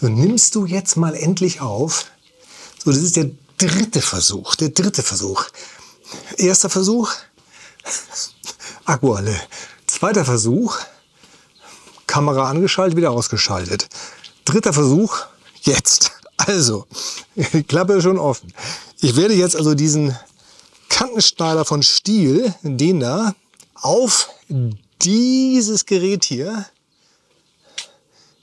So, nimmst du jetzt mal endlich auf. So, das ist der dritte Versuch. Der dritte Versuch. Erster Versuch. Akku alle. Zweiter Versuch. Kamera angeschaltet, wieder ausgeschaltet. Dritter Versuch. Jetzt. Also, Klappe schon offen. Ich werde jetzt also diesen Kantenschneider von Stiel, den da, auf dieses Gerät hier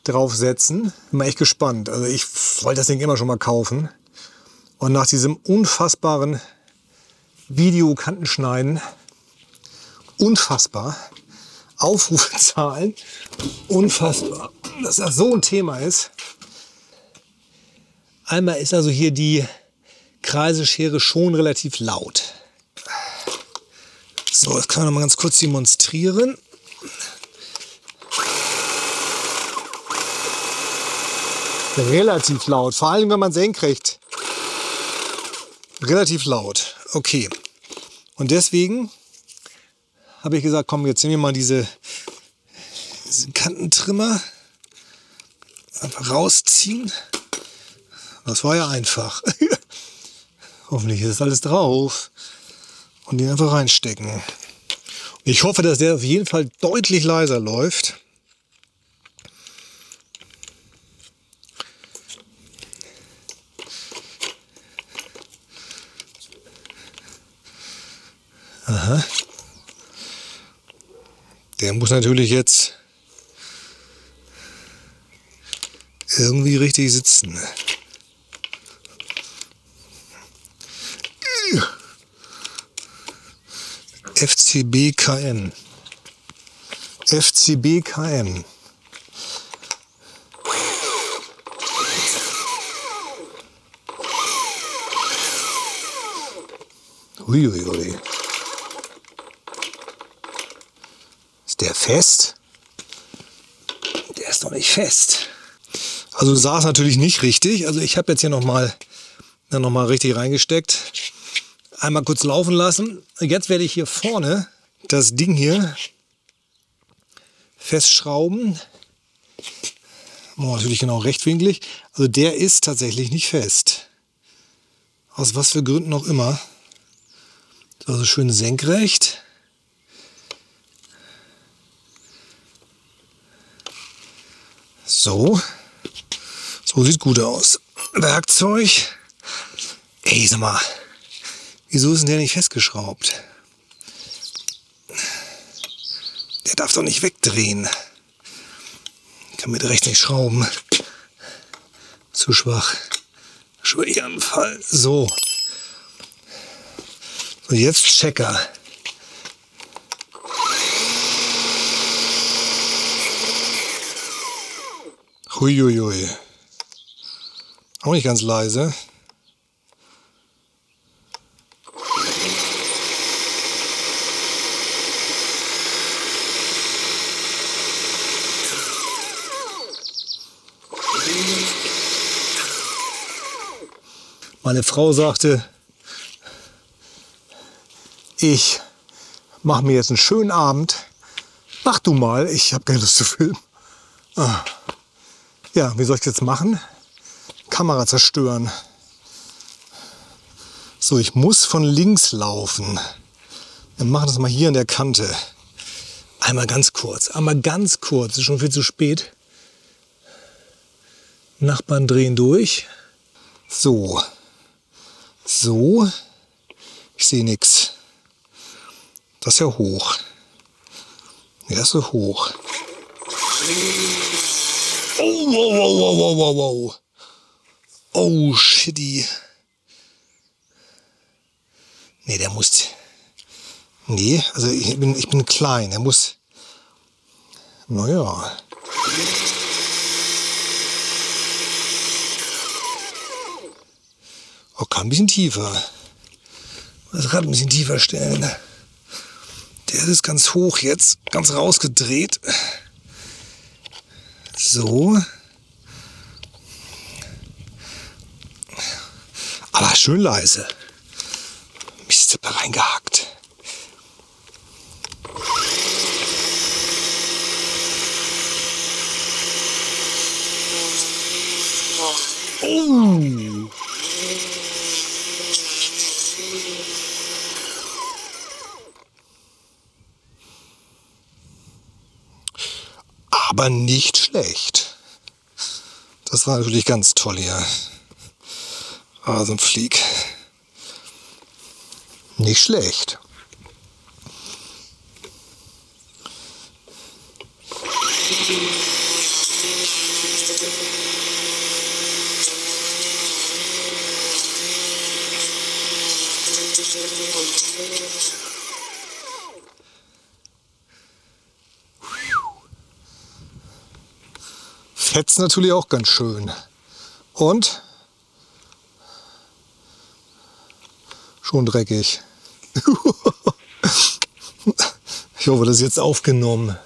draufsetzen. Bin mal echt gespannt. Also ich wollte das Ding immer schon mal kaufen. Und nach diesem unfassbaren Videokantenschneiden, unfassbar, Aufrufezahlen, unfassbar, dass das so ein Thema ist. Einmal ist also hier die Kreiselschere schon relativ laut. So, das kann man noch mal ganz kurz demonstrieren. Relativ laut, vor allem wenn man senkrecht. Relativ laut. Okay. Und deswegen habe ich gesagt, komm, jetzt nehmen wir mal diese, diesen Kantentrimmer. Einfach rausziehen. Das war ja einfach. Hoffentlich ist alles drauf. Und den einfach reinstecken. Ich hoffe, dass der auf jeden Fall deutlich leiser läuft. Aha. Der muss natürlich jetzt irgendwie richtig sitzen. FCBKN. FCBKN. Uiuiui. Ist der fest? Der ist doch nicht fest. Also saß natürlich nicht richtig. Also ich habe jetzt hier nochmal noch mal richtig reingesteckt einmal kurz laufen lassen. Jetzt werde ich hier vorne das Ding hier festschrauben. Oh, natürlich genau rechtwinklig. Also der ist tatsächlich nicht fest. Aus was für Gründen auch immer. Also schön senkrecht. So. So sieht gut aus. Werkzeug. Ey, sag mal. Wieso ist denn der nicht festgeschraubt? Der darf doch nicht wegdrehen. Kann mit rechts nicht schrauben. Zu schwach. Schwächeanfall. So. So, jetzt Checker. Huiuiui. Auch nicht ganz leise. Meine Frau sagte, ich mache mir jetzt einen schönen Abend. Mach du mal, ich habe keine Lust zu filmen. Ah. Ja, wie soll ich jetzt machen? Kamera zerstören. So, ich muss von links laufen. Wir machen das mal hier an der Kante. Einmal ganz kurz, einmal ganz kurz, ist schon viel zu spät. Nachbarn drehen durch. So, so, ich sehe nichts. Das ist ja hoch. Der ist so hoch. Oh, wow, wow, wow, wow, wow, wow. Oh, shitty. Nee, der muss. Nee, also ich bin, ich bin klein. Er muss. Naja. Oh, kann ein bisschen tiefer. Das Rad ein bisschen tiefer stellen. Der ist ganz hoch jetzt, ganz rausgedreht. So. Aber schön leise. Mist, reingehackt. Oh. Aber nicht schlecht. Das war natürlich ganz toll hier. Ah, so ein Flieg. Nicht schlecht. Fetzt natürlich auch ganz schön. Und schon dreckig. ich hoffe, das ist jetzt aufgenommen.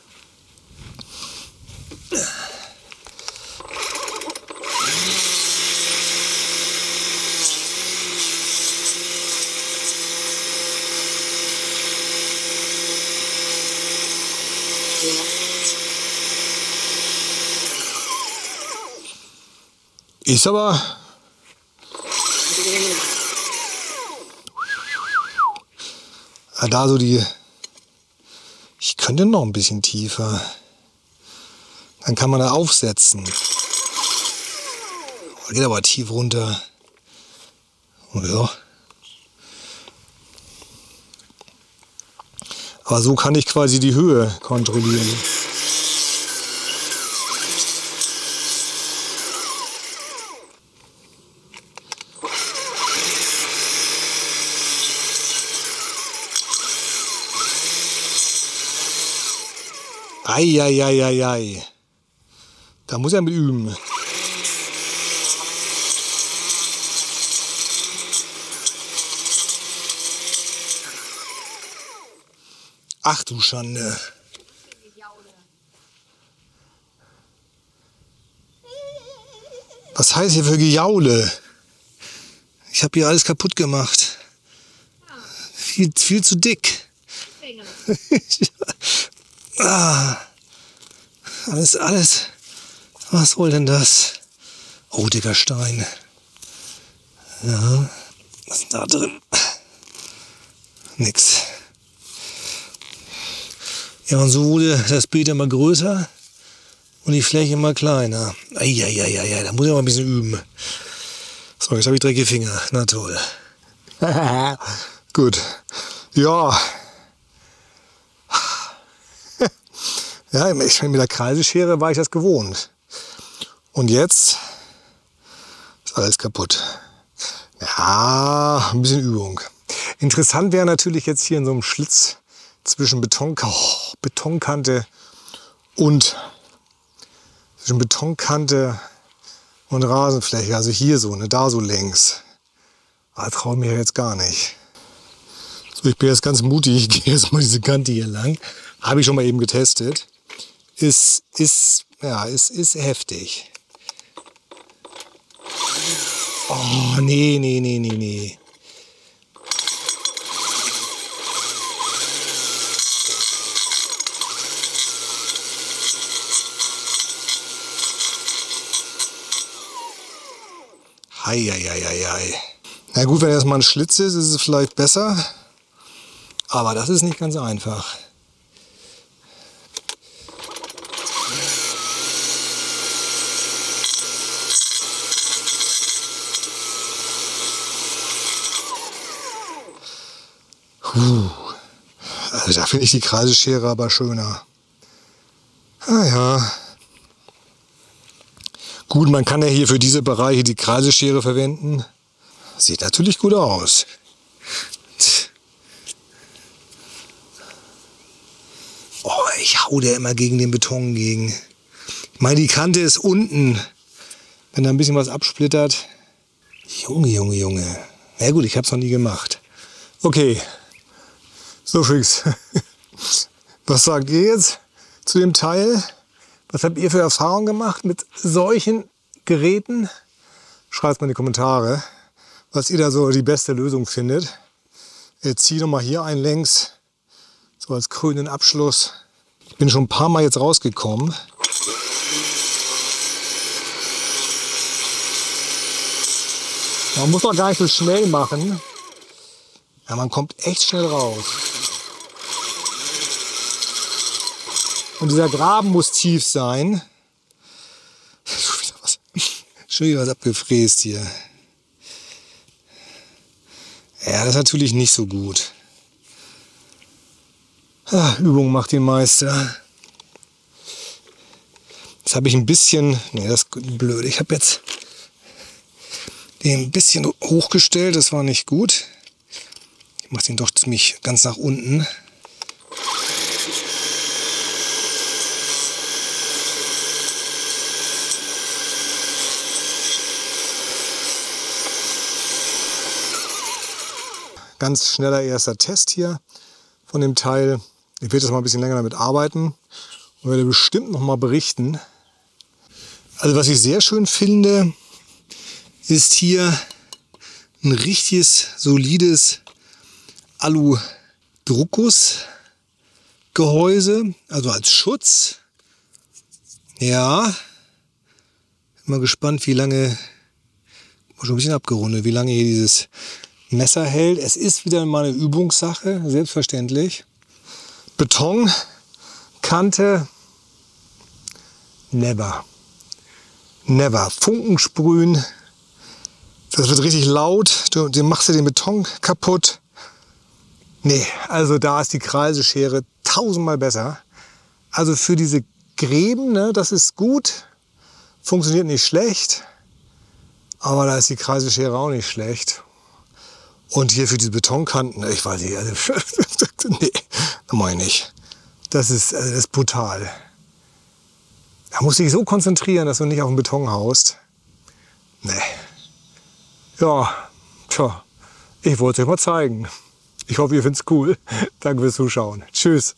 Ist aber ah, da so die. Ich könnte noch ein bisschen tiefer. Dann kann man da aufsetzen. Geht aber tief runter. Ja. Aber so kann ich quasi die Höhe kontrollieren. Eieieiei. Da muss er mit üben. Ach du Schande. Was heißt hier für Gejaule? Ich habe hier alles kaputt gemacht. Viel, viel zu dick. ah. Alles, alles. Was soll denn das? Oh, dicker Stein. Ja, was ist da drin? Nix. Ja, und so wurde das Bild immer größer und die Fläche immer kleiner. Eieieiei, da muss ich mal ein bisschen üben. So, jetzt habe ich dreckige Finger. Na toll. Gut. Ja. Ja, ich, mit der Kreiselschere war ich das gewohnt. Und jetzt ist alles kaputt. Ja, ein bisschen Übung. Interessant wäre natürlich jetzt hier in so einem Schlitz zwischen Beton, oh, Betonkante und zwischen Betonkante und Rasenfläche. Also hier so, ne, da so längs. Da ah, traue ich mir jetzt gar nicht. So, ich bin jetzt ganz mutig. Ich gehe jetzt mal diese Kante hier lang. Habe ich schon mal eben getestet ist, ist, ja, ist, ist heftig. Oh, nee, nee, nee, nee, nee. Heieieiei. Na gut, wenn erstmal ein Schlitz ist, ist es vielleicht besser. Aber das ist nicht ganz einfach. Also da finde ich die Kreiselschere aber schöner. Ah ja. Gut, man kann ja hier für diese Bereiche die Kreiselschere verwenden. Sieht natürlich gut aus. Oh, ich hau der immer gegen den Beton gegen. Ich meine, die Kante ist unten. Wenn da ein bisschen was absplittert. Junge, Junge, Junge. Na ja, gut, ich habe es noch nie gemacht. Okay, so, Freaks. Was sagt ihr jetzt zu dem Teil? Was habt ihr für Erfahrungen gemacht mit solchen Geräten? Schreibt mal in die Kommentare, was ihr da so die beste Lösung findet. Jetzt ziehe nochmal hier ein längs, so als grünen Abschluss. Ich bin schon ein paar Mal jetzt rausgekommen. Man muss doch gar nicht so schnell machen. Ja, man kommt echt schnell raus. Und dieser Graben muss tief sein. Schon wieder was, abgefräst hier. Ja, das ist natürlich nicht so gut. Ah, Übung macht den Meister. Jetzt habe ich ein bisschen, nee, das ist blöd. Ich habe jetzt den ein bisschen hochgestellt, das war nicht gut. Ich mache den doch ziemlich ganz nach unten. Ganz schneller erster Test hier von dem Teil. Ich werde jetzt mal ein bisschen länger damit arbeiten und werde bestimmt noch mal berichten. Also was ich sehr schön finde, ist hier ein richtiges, solides Alu-Druckus-Gehäuse, also als Schutz. Ja, bin mal gespannt, wie lange, schon ein bisschen abgerundet, wie lange hier dieses Messer hält. Es ist wieder mal eine Übungssache, selbstverständlich. Beton, Kante, never. Never. Funken sprühen. Das wird richtig laut. Du, du machst dir den Beton kaputt. Nee, also da ist die Kreiselschere tausendmal besser. Also für diese Gräben, ne, das ist gut. Funktioniert nicht schlecht. Aber da ist die Kreiselschere auch nicht schlecht. Und hier für diese Betonkanten, ich weiß nicht, also, nee, mache ich. Das ist, also das ist brutal. Da musst du dich so konzentrieren, dass du nicht auf den Beton haust. Nee. Ja, tja, ich wollte es euch mal zeigen. Ich hoffe, ihr findet es cool. Danke fürs Zuschauen. Tschüss.